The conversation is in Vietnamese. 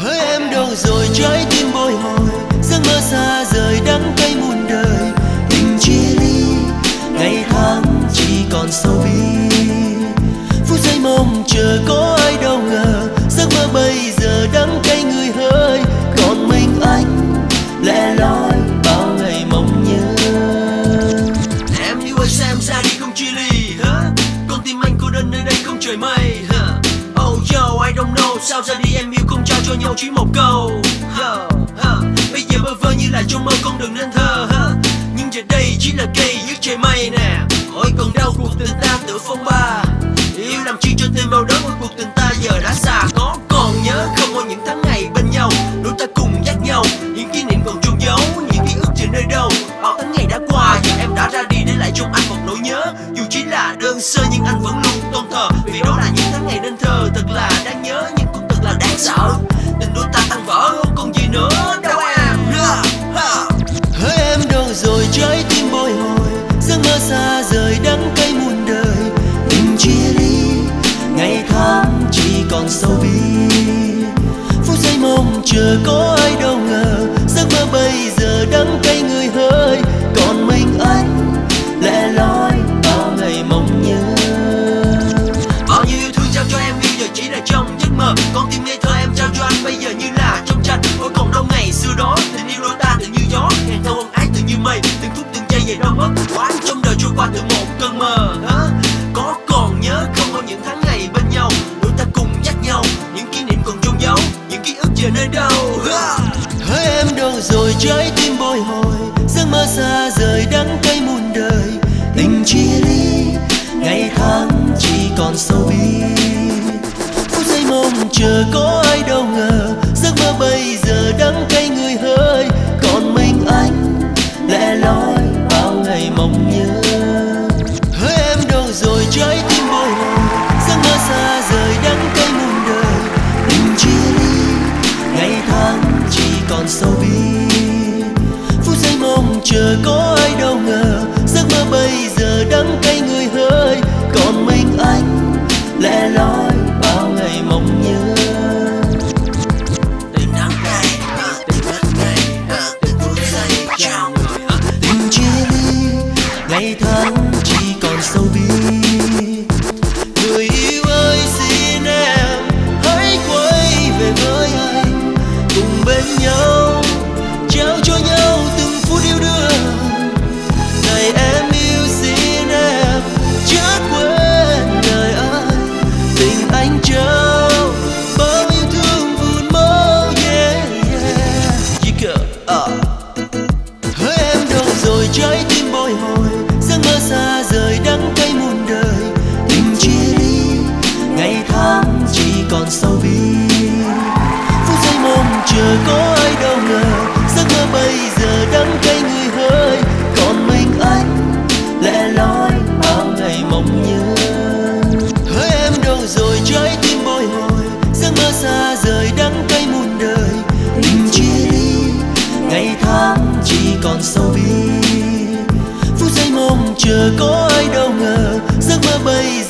hỡi em đâu rồi trái tim bồi hồi, giấc mơ xa rời đắng cay muôn đời tình chia ly, ngày tháng chỉ còn sâu bi phút giây mong chờ có ai đâu ngờ, giấc mơ bây giờ đắng cay người hơi còn mình anh, lẻ loi bao ngày mong nhớ Em yêu anh xem xa đi không chia ly, hả? Con tim anh cô đơn nơi đây không trời mây, hả? I don't know Sao ra đi em yêu không trao cho nhau chỉ một câu huh, huh. Bây giờ bơ vơ như là trong mơ con đường nên thơ huh. Nhưng giờ đây chỉ là cây dưới trời mây nè Hỏi còn đau cuộc tình ta tự phong ba sợ. Tình đôi ta tan vỡ, còn gì nữa đâu em. Hỡi em đâu rồi trái tim bồi hồi, giấc mơ xa rời đắng cay muôn đời. Tình chia ly, ngày tháng chỉ còn sâu bi. Phút giây mong chờ có rồi trái tim bồi hồi, giấc mơ xa rời đắng cay muôn đời. Tình chia ly, ngày tháng chỉ còn sâu bi. Phút giây mong chờ có ai đâu ngờ, giấc mơ bây giờ chờ có ai đâu ngờ giấc mơ bây giờ đắng cay người hơi còn mình anh lẻ loi bao ngày mong nhớ Tình nắng này Tình mất ngày Tình phút giây trao người tình chia ly ngày tháng mong có ai đâu ngờ, giấc mơ bây giờ đắng cay người hơi. Còn mình anh lẻ loi bao ngày mong nhớ hỡi em đâu rồi, trái tim bồi hồi. Giấc mơ xa rời đắng cay muôn đời. Mình chia đi ngày tháng chỉ còn sâu bi. Phút giây mong chờ có ai đâu ngờ, giấc mơ bây giờ